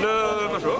Le, maar zo.